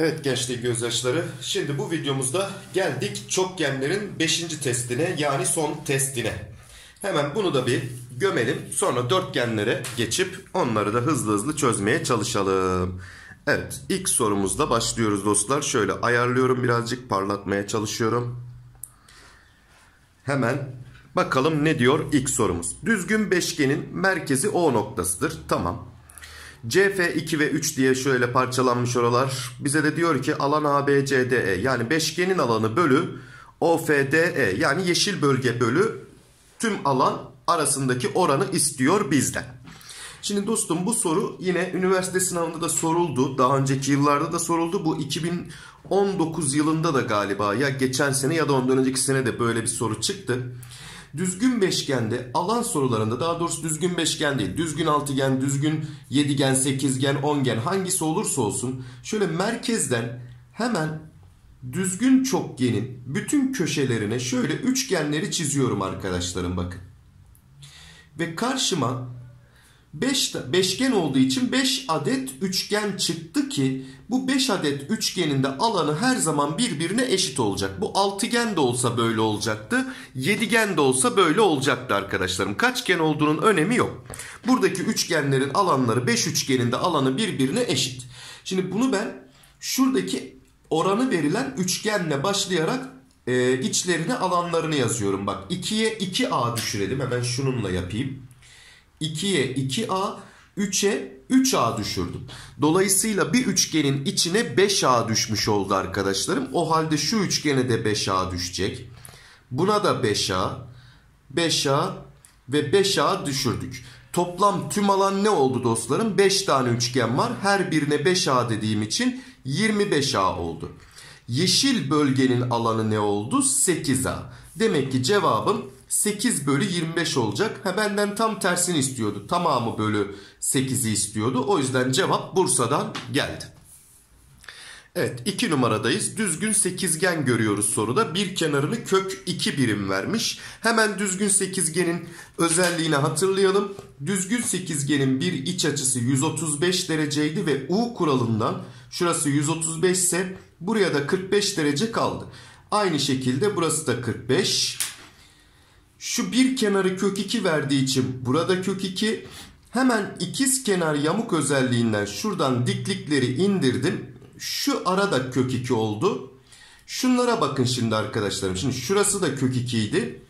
Evet gençlik gözyaşları. Şimdi bu videomuzda geldik çokgenlerin 5. testine yani son testine. Hemen bunu da bir gömelim. Sonra dörtgenlere geçip onları da hızlı hızlı çözmeye çalışalım. Evet ilk sorumuzda başlıyoruz dostlar. Şöyle ayarlıyorum birazcık parlatmaya çalışıyorum. Hemen bakalım ne diyor ilk sorumuz. Düzgün beşgenin merkezi O noktasıdır. Tamam. CF 2 ve 3 diye şöyle parçalanmış oralar. Bize de diyor ki alan ABCDE yani beşgenin alanı bölü OFDE yani yeşil bölge bölü tüm alan arasındaki oranı istiyor bizden. Şimdi dostum bu soru yine üniversite sınavında da soruldu. Daha önceki yıllarda da soruldu. Bu 2019 yılında da galiba ya geçen sene ya da ondan önceki sene de böyle bir soru çıktı. Düzgün beşgende alan sorularında daha doğrusu düzgün beşgen değil. Düzgün altıgen, düzgün yedigen, sekizgen, ongen hangisi olursa olsun şöyle merkezden hemen düzgün çokgenin bütün köşelerine şöyle üçgenleri çiziyorum arkadaşlarım bakın. Ve karşıma 5 beşgen olduğu için 5 adet üçgen çıktı ki bu 5 adet üçgenin de alanı her zaman birbirine eşit olacak. Bu altıgen de olsa böyle olacaktı. Yedigen de olsa böyle olacaktı arkadaşlarım. Kaçgen olduğunun önemi yok. Buradaki üçgenlerin alanları 5 üçgenin de alanı birbirine eşit. Şimdi bunu ben şuradaki oranı verilen üçgenle başlayarak e, içlerine alanlarını yazıyorum. Bak 2'ye 2A düşürelim. Hemen şununla yapayım. 2'ye 2A, 3'e 3A düşürdüm. Dolayısıyla bir üçgenin içine 5A düşmüş oldu arkadaşlarım. O halde şu üçgene de 5A düşecek. Buna da 5A, 5A ve 5A düşürdük. Toplam tüm alan ne oldu dostlarım? 5 tane üçgen var. Her birine 5A dediğim için 25A oldu. Yeşil bölgenin alanı ne oldu? 8A. Demek ki cevabım 8 bölü 25 olacak. Ha benden tam tersini istiyordu. Tamamı bölü 8'i istiyordu. O yüzden cevap Bursa'dan geldi. Evet 2 numaradayız. Düzgün sekizgen görüyoruz soruda. Bir kenarını kök 2 birim vermiş. Hemen düzgün sekizgenin özelliğini hatırlayalım. Düzgün sekizgenin bir iç açısı 135 dereceydi ve U kuralından şurası 135 ise buraya da 45 derece kaldı. Aynı şekilde burası da 45. Şu bir kenarı kök 2 verdiği için burada kök 2. Hemen ikiz kenar yamuk özelliğinden şuradan diklikleri indirdim. Şu arada kök 2 oldu. Şunlara bakın şimdi arkadaşlarım. Şimdi şurası da kök 2 idi.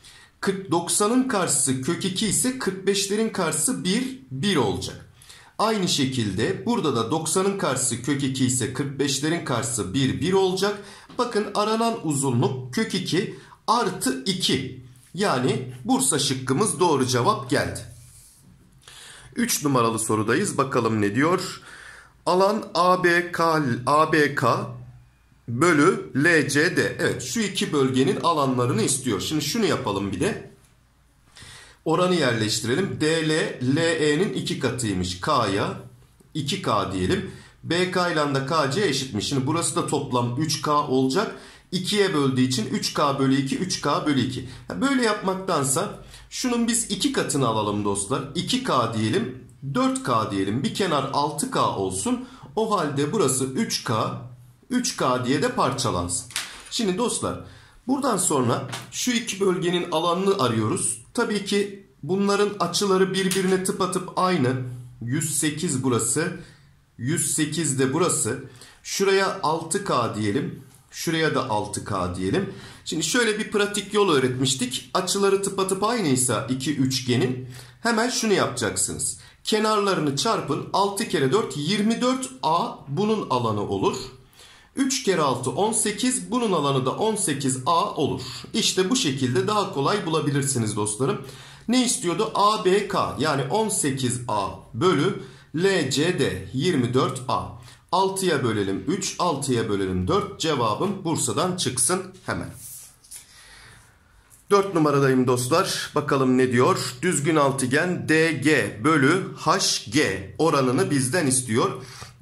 90'ın karşısı kök 2 ise 45'lerin karşısı 1, 1 olacak. Aynı şekilde burada da 90'ın karşısı kök 2 ise 45'lerin karşısı 1, 1 olacak. Bakın aranan uzunluk kök 2 artı 2. Yani Bursa şıkkımız doğru cevap geldi. 3 numaralı sorudayız. Bakalım ne diyor? Alan ABK, ABK bölü LCD. Evet şu iki bölgenin alanlarını istiyor. Şimdi şunu yapalım bir de. Oranı yerleştirelim. DL, LE'nin iki katıymış. K'ya 2K diyelim. BK ile de KC eşitmiş. Şimdi burası da toplam 3K olacak. 2'ye böldüğü için 3K bölü 2, 3K bölü 2. Böyle yapmaktansa şunun biz 2 katını alalım dostlar. 2K diyelim, 4K diyelim. Bir kenar 6K olsun. O halde burası 3K, 3K diye de parçalansın. Şimdi dostlar buradan sonra şu iki bölgenin alanını arıyoruz. Tabii ki bunların açıları birbirine tıpatıp aynı. 108 burası, 108 de burası. Şuraya 6K diyelim. Şuraya da 6K diyelim. Şimdi şöyle bir pratik yol öğretmiştik. Açıları tıpatıp aynıysa iki üçgenin hemen şunu yapacaksınız. Kenarlarını çarpın. 6 kere 4 24A bunun alanı olur. 3 kere 6 18 bunun alanı da 18A olur. İşte bu şekilde daha kolay bulabilirsiniz dostlarım. Ne istiyordu? ABK yani 18A bölü LCD 24A. 6'ya bölelim 3, 6'ya bölelim 4. Cevabım Bursa'dan çıksın hemen. 4 numaradayım dostlar. Bakalım ne diyor? Düzgün altıgen DG bölü HG oranını bizden istiyor.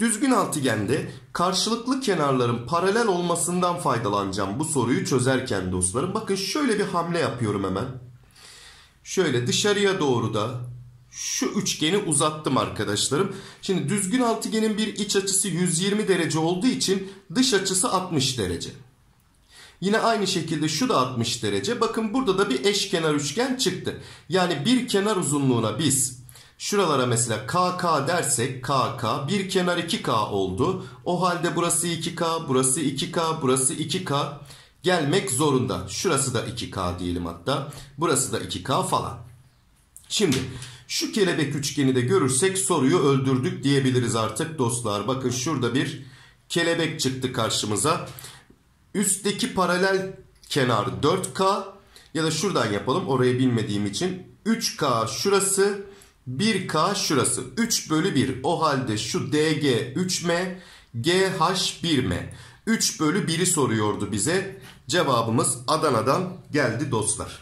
Düzgün altıgende karşılıklı kenarların paralel olmasından faydalanacağım bu soruyu çözerken dostlarım. Bakın şöyle bir hamle yapıyorum hemen. Şöyle dışarıya doğru da şu üçgeni uzattım arkadaşlarım. Şimdi düzgün altıgenin bir iç açısı 120 derece olduğu için dış açısı 60 derece. Yine aynı şekilde şu da 60 derece. Bakın burada da bir eşkenar üçgen çıktı. Yani bir kenar uzunluğuna biz şuralara mesela KK dersek KK bir kenar 2K oldu. O halde burası 2K, burası 2K, burası 2K gelmek zorunda. Şurası da 2K diyelim hatta. Burası da 2K falan. Şimdi şu kelebek üçgeni de görürsek soruyu öldürdük diyebiliriz artık dostlar. Bakın şurada bir kelebek çıktı karşımıza. Üstteki paralel kenar 4K ya da şuradan yapalım orayı bilmediğim için. 3K şurası 1K şurası 3 bölü 1 o halde şu DG 3M GH 1M 3 bölü 1'i soruyordu bize. Cevabımız Adana'dan geldi dostlar.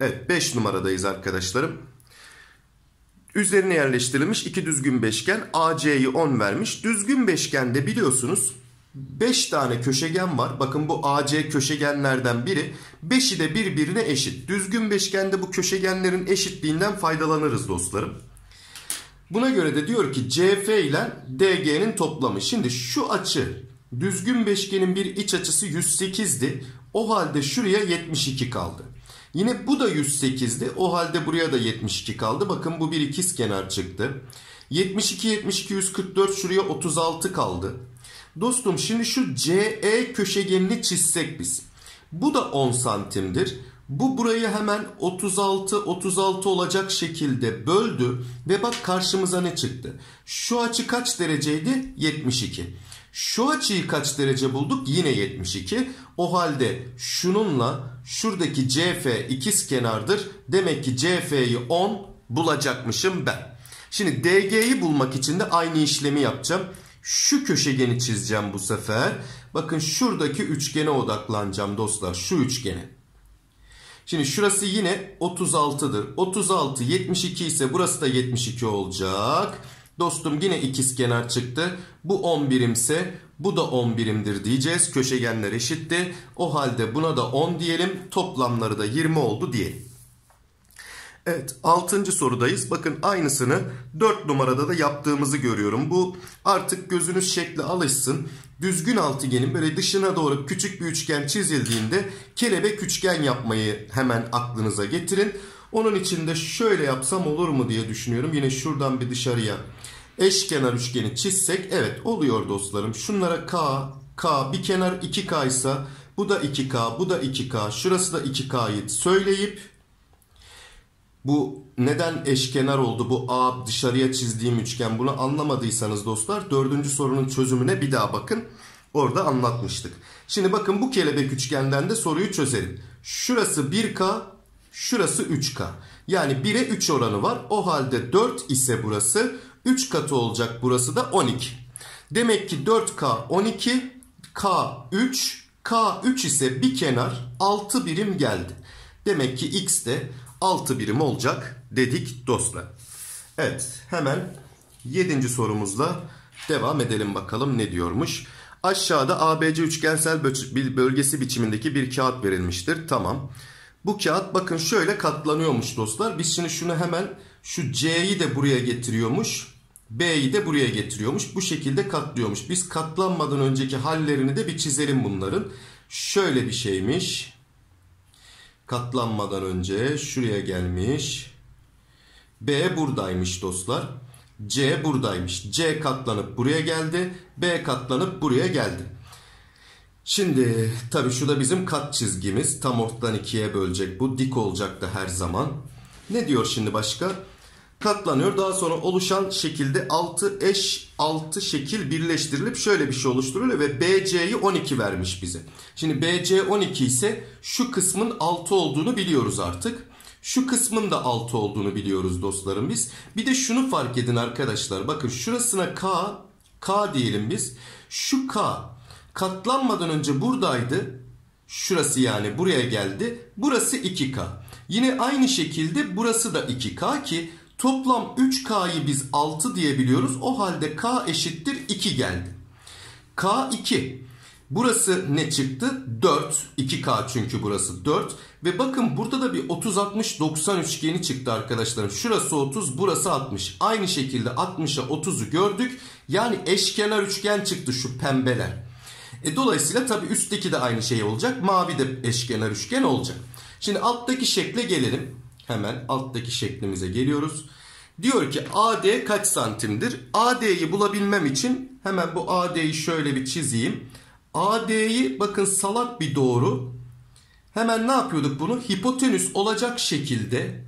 Evet 5 numaradayız arkadaşlarım. Üzerine yerleştirilmiş iki düzgün beşgen AC'yi 10 vermiş. Düzgün beşgende biliyorsunuz 5 tane köşegen var. Bakın bu AC köşegenlerden biri. 5'i de birbirine eşit. Düzgün beşgende bu köşegenlerin eşitliğinden faydalanırız dostlarım. Buna göre de diyor ki CF ile DG'nin toplamı. Şimdi şu açı düzgün beşgenin bir iç açısı 108'di. O halde şuraya 72 kaldı. Yine bu da 108'di. O halde buraya da 72 kaldı. Bakın bu bir ikiz kenar çıktı. 72 72 144 şuraya 36 kaldı. Dostum şimdi şu CE köşegenini çizsek biz. Bu da 10 santimdir. Bu burayı hemen 36 36 olacak şekilde böldü ve bak karşımıza ne çıktı? Şu açı kaç dereceydi? 72. Şu açıyı kaç derece bulduk? Yine 72. O halde şununla şuradaki CF ikiz kenardır. Demek ki CF'yi 10 bulacakmışım ben. Şimdi DG'yi bulmak için de aynı işlemi yapacağım. Şu köşegeni çizeceğim bu sefer. Bakın şuradaki üçgene odaklanacağım dostlar. Şu üçgene. Şimdi şurası yine 36'dır. 36 72 ise burası da 72 olacak. Dostum yine ikiz kenar çıktı. Bu 10 birimse bu da 10 birimdir diyeceğiz. Köşegenler eşitti. O halde buna da 10 diyelim. Toplamları da 20 oldu diyelim. Evet 6. sorudayız. Bakın aynısını 4 numarada da yaptığımızı görüyorum. Bu artık gözünüz şekli alışsın. Düzgün altıgenin böyle dışına doğru küçük bir üçgen çizildiğinde kelebek üçgen yapmayı hemen aklınıza getirin. Onun için de şöyle yapsam olur mu diye düşünüyorum. Yine şuradan bir dışarıya eşkenar üçgeni çizsek evet oluyor dostlarım. Şunlara K, K bir kenar 2K ise bu da 2K, bu da 2K, şurası da 2K'yı söyleyip bu neden eşkenar oldu bu A dışarıya çizdiğim üçgen bunu anlamadıysanız dostlar dördüncü sorunun çözümüne bir daha bakın. Orada anlatmıştık. Şimdi bakın bu kelebek üçgenden de soruyu çözelim. Şurası 1K, şurası 3K. Yani 1'e 3 oranı var. O halde 4 ise burası 3 katı olacak burası da 12. Demek ki 4K 12, K 3, K 3 ise bir kenar 6 birim geldi. Demek ki X de 6 birim olacak dedik dostlar. Evet hemen 7. sorumuzla devam edelim bakalım ne diyormuş. Aşağıda ABC üçgensel bölgesi biçimindeki bir kağıt verilmiştir. Tamam. Bu kağıt bakın şöyle katlanıyormuş dostlar. Biz şimdi şunu hemen şu C'yi de buraya getiriyormuş. B'yi de buraya getiriyormuş. Bu şekilde katlıyormuş. Biz katlanmadan önceki hallerini de bir çizelim bunların. Şöyle bir şeymiş. Katlanmadan önce şuraya gelmiş. B buradaymış dostlar. C buradaymış. C katlanıp buraya geldi. B katlanıp buraya geldi. Şimdi tabii şu da bizim kat çizgimiz. Tam ortadan ikiye bölecek bu. Dik olacak da her zaman. Ne diyor şimdi başka? Katlanıyor. Daha sonra oluşan şekilde 6 eş 6 şekil birleştirilip şöyle bir şey oluşturuluyor ve BC'yi 12 vermiş bize. Şimdi BC 12 ise şu kısmın 6 olduğunu biliyoruz artık. Şu kısmın da 6 olduğunu biliyoruz dostlarım biz. Bir de şunu fark edin arkadaşlar. Bakın şurasına K, K diyelim biz. Şu K katlanmadan önce buradaydı. Şurası yani buraya geldi. Burası 2K. Yine aynı şekilde burası da 2K ki toplam 3K'yı biz 6 diyebiliyoruz. O halde K eşittir 2 geldi. K 2. Burası ne çıktı? 4. 2K çünkü burası 4. Ve bakın burada da bir 30-60-90 üçgeni çıktı arkadaşlarım. Şurası 30, burası 60. Aynı şekilde 60'a 30'u gördük. Yani eşkenar üçgen çıktı şu pembeler. E, dolayısıyla tabii üstteki de aynı şey olacak. Mavi de eşkenar üçgen olacak. Şimdi alttaki şekle gelelim. Hemen alttaki şeklimize geliyoruz. Diyor ki AD kaç santimdir? AD'yi bulabilmem için hemen bu AD'yi şöyle bir çizeyim. AD'yi bakın salak bir doğru. Hemen ne yapıyorduk bunu? Hipotenüs olacak şekilde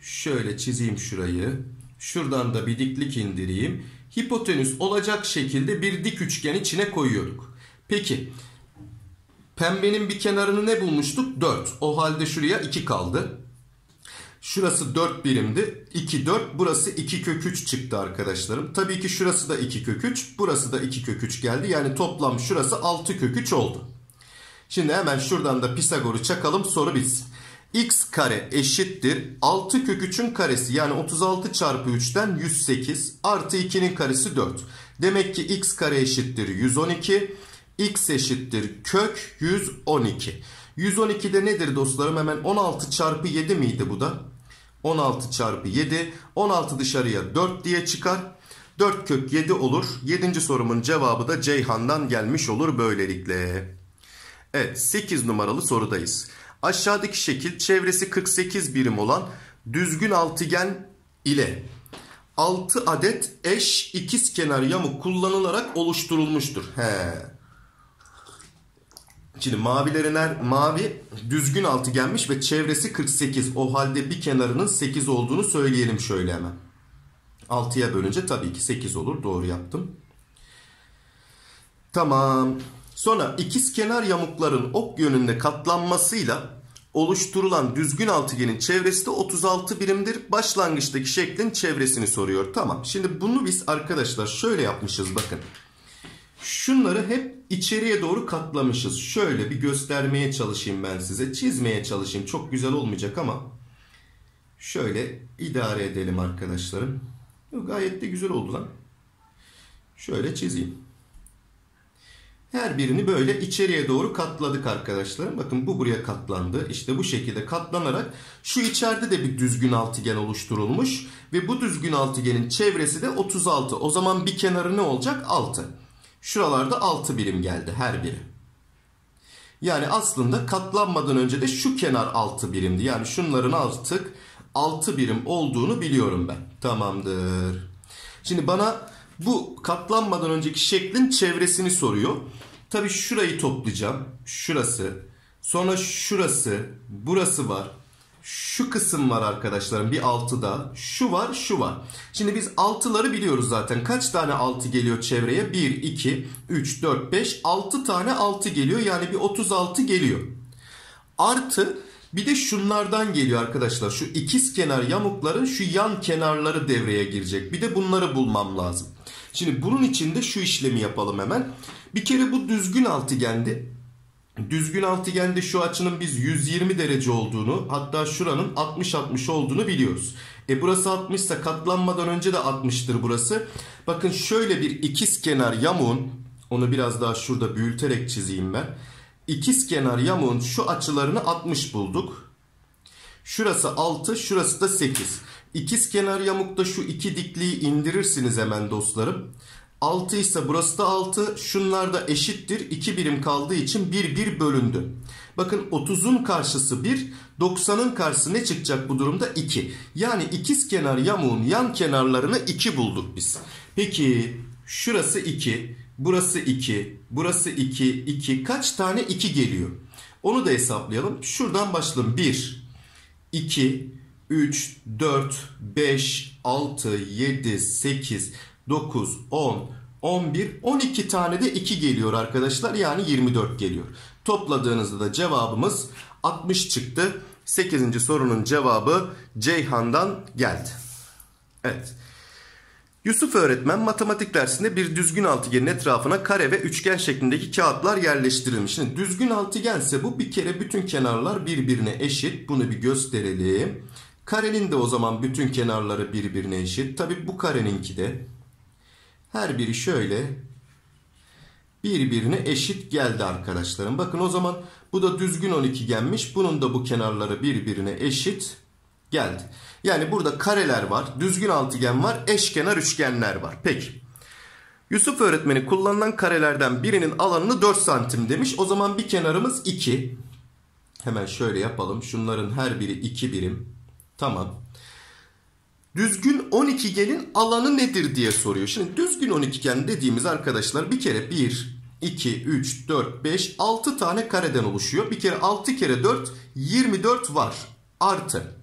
şöyle çizeyim şurayı. Şuradan da bir diklik indireyim. Hipotenüs olacak şekilde bir dik üçgen içine koyuyorduk. Peki pembenin bir kenarını ne bulmuştuk? 4. O halde şuraya 2 kaldı. Şurası 4 birimdi. 2 4 burası 2 kök 3 çıktı arkadaşlarım. Tabii ki şurası da 2 kök 3 burası da 2 kök 3 geldi. Yani toplam şurası 6 kök 3 oldu. Şimdi hemen şuradan da Pisagor'u çakalım soru bitsin. x kare eşittir 6 kök 3'ün karesi yani 36 çarpı 3'ten 108 artı 2'nin karesi 4. Demek ki x kare eşittir 112 x eşittir kök 112. 112'de nedir dostlarım hemen 16 çarpı 7 miydi bu da? 16 çarpı 7 16 dışarıya 4 diye çıkar. 4 kök 7 olur. 7. sorumun cevabı da Ceyhan'dan gelmiş olur böylelikle. Evet 8 numaralı sorudayız. Aşağıdaki şekil çevresi 48 birim olan düzgün altıgen ile 6 adet eş ikiz kenar yamuk kullanılarak oluşturulmuştur. He. Şimdi mavilerin her mavi düzgün altıgenmiş ve çevresi 48. O halde bir kenarının 8 olduğunu söyleyelim şöyle hemen. 6'ya bölünce tabii ki 8 olur. Doğru yaptım. Tamam. Sonra ikiz kenar yamukların ok yönünde katlanmasıyla oluşturulan düzgün altıgenin çevresi de 36 birimdir. Başlangıçtaki şeklin çevresini soruyor. Tamam. Şimdi bunu biz arkadaşlar şöyle yapmışız bakın. Şunları hep içeriye doğru katlamışız. Şöyle bir göstermeye çalışayım ben size. Çizmeye çalışayım. Çok güzel olmayacak ama şöyle idare edelim arkadaşlarım. Gayet de güzel oldu lan. Şöyle çizeyim. Her birini böyle içeriye doğru katladık arkadaşlar. Bakın bu buraya katlandı. İşte bu şekilde katlanarak şu içeride de bir düzgün altıgen oluşturulmuş. Ve bu düzgün altıgenin çevresi de 36. O zaman bir kenarı ne olacak? 6. Şuralarda 6 birim geldi her biri. Yani aslında katlanmadan önce de şu kenar 6 birimdi. Yani şunların artık 6 birim olduğunu biliyorum ben. Tamamdır. Şimdi bana bu katlanmadan önceki şeklin çevresini soruyor. Tabi şurayı toplayacağım. Şurası. Sonra şurası. Burası var. Şu kısım var arkadaşlarım bir altıda. Şu var şu var. Şimdi biz altıları biliyoruz zaten. Kaç tane altı geliyor çevreye? 1, 2, 3, 4, 5, 6 tane altı geliyor. Yani bir 36 geliyor. Artı bir de şunlardan geliyor arkadaşlar. Şu ikiz kenar yamukların şu yan kenarları devreye girecek. Bir de bunları bulmam lazım. Şimdi bunun için de şu işlemi yapalım hemen. Bir kere bu düzgün altıgendi. Düzgün altıgende şu açının biz 120 derece olduğunu hatta şuranın 60-60 olduğunu biliyoruz. E burası 60 ise katlanmadan önce de 60'tır burası. Bakın şöyle bir ikiz kenar yamuğun onu biraz daha şurada büyüterek çizeyim ben. İkiz kenar yamuğun şu açılarını 60 bulduk. Şurası 6 şurası da 8. İkiz kenar yamukta şu iki dikliği indirirsiniz hemen dostlarım. 6 ise burası da 6. Şunlar da eşittir. 2 birim kaldığı için 1 1 bölündü. Bakın 30'un karşısı 1. 90'ın karşısı ne çıkacak bu durumda? 2. Yani ikiz kenar yamuğun yan kenarlarını 2 bulduk biz. Peki şurası 2. Burası 2. Burası 2. 2. Kaç tane 2 geliyor? Onu da hesaplayalım. Şuradan başlayalım. 1, 2, 3, 4, 5, 6, 7, 8, 9, 10, 11, 12 tane de 2 geliyor arkadaşlar. Yani 24 geliyor. Topladığınızda da cevabımız 60 çıktı. 8. sorunun cevabı Ceyhan'dan geldi. Evet. Yusuf öğretmen matematik dersinde bir düzgün altıgenin etrafına kare ve üçgen şeklindeki kağıtlar yerleştirilmiş. Şimdi düzgün altıgense bu bir kere bütün kenarlar birbirine eşit. Bunu bir gösterelim. Karenin de o zaman bütün kenarları birbirine eşit. Tabi bu kareninki de her biri şöyle birbirine eşit geldi arkadaşlarım. Bakın o zaman bu da düzgün 12 gelmiş. Bunun da bu kenarları birbirine eşit geldi. Yani burada kareler var, düzgün altıgen var, eşkenar üçgenler var. Peki. Yusuf öğretmeni kullanılan karelerden birinin alanını 4 santim demiş. O zaman bir kenarımız 2. Hemen şöyle yapalım. Şunların her biri 2 birim. Tamam. Düzgün 12 gelin alanı nedir diye soruyor. Şimdi düzgün 12 gen dediğimiz arkadaşlar bir kere 1, 2, 3, 4, 5, 6 tane kareden oluşuyor. Bir kere 6 kere 4, 24 var. Artı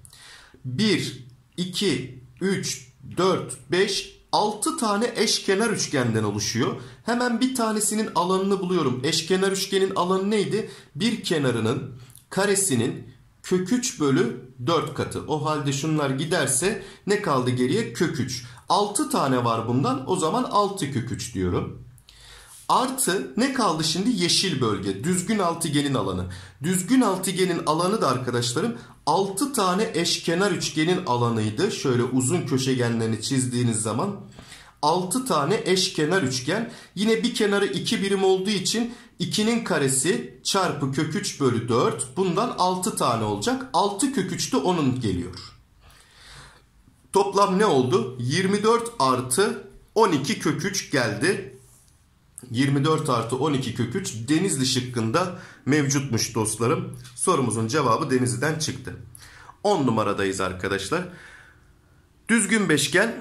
1, 2, 3, 4, 5, 6 tane eşkenar üçgenden oluşuyor. Hemen bir tanesinin alanını buluyorum. Eşkenar üçgenin alanı neydi? Bir kenarının karesinin kök 3 bölü 4 katı. O halde şunlar giderse ne kaldı geriye? Kök 3. 6 tane var bundan. O zaman 6 kök 3 diyorum. Artı ne kaldı şimdi? Yeşil bölge. Düzgün altıgenin alanı. Düzgün altıgenin alanı da arkadaşlarım 6 tane eşkenar üçgenin alanıydı. Şöyle uzun köşegenlerini çizdiğiniz zaman 6 tane eşkenar üçgen. Yine bir kenarı 2 birim olduğu için 2'nin karesi çarpı kök 3 bölü 4. Bundan 6 tane olacak. 6 kök 3 de onun geliyor. Toplam ne oldu? 24 artı 12 kök 3 geldi. 24 artı 12 kök 3 Denizli şıkkında mevcutmuş dostlarım. Sorumuzun cevabı Denizli'den çıktı. 10 numaradayız arkadaşlar. Düzgün beşgen.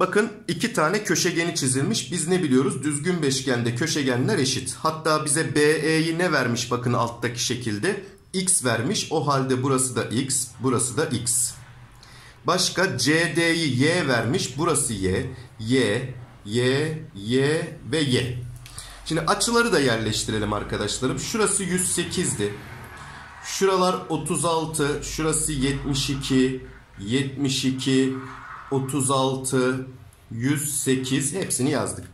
Bakın iki tane köşegeni çizilmiş. Biz ne biliyoruz? Düzgün beşgende köşegenler eşit. Hatta bize BE'yi ne vermiş bakın alttaki şekilde? X vermiş. O halde burası da X, burası da X. Başka CD'yi Y vermiş. Burası Y, Y, Y, Y ve Y. Şimdi açıları da yerleştirelim arkadaşlarım. Şurası 108'di. Şuralar 36, şurası 72, 72, 36, 108 hepsini yazdık.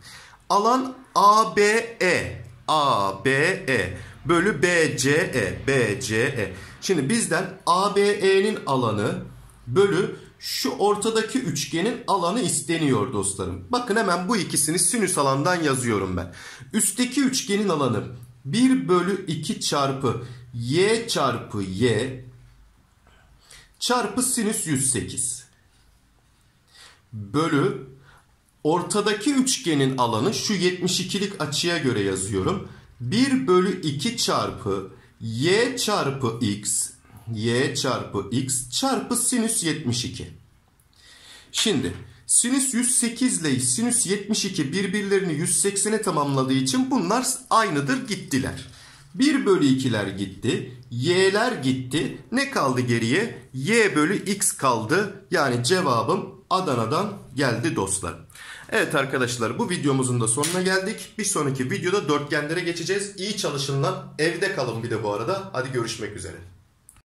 Alan ABE, ABE bölü BCE, BCE. Şimdi bizden ABE'nin alanı bölü şu ortadaki üçgenin alanı isteniyor dostlarım. Bakın hemen bu ikisini sinüs alandan yazıyorum ben. Üstteki üçgenin alanı 1 bölü 2 çarpı y çarpı y çarpı sinüs 108 bölü ortadaki üçgenin alanı şu 72'lik açıya göre yazıyorum. 1 bölü 2 çarpı y çarpı x y çarpı x çarpı sinüs 72. Şimdi sinüs 108 ile sinüs 72 birbirlerini 180'e tamamladığı için bunlar aynıdır gittiler. 1 bölü 2'ler gitti. Y'ler gitti. Ne kaldı geriye? Y bölü X kaldı. Yani cevabım Adana'dan geldi dostlar. Evet arkadaşlar bu videomuzun da sonuna geldik. Bir sonraki videoda dörtgenlere geçeceğiz. İyi çalışın lan. Evde kalın bir de bu arada. Hadi görüşmek üzere.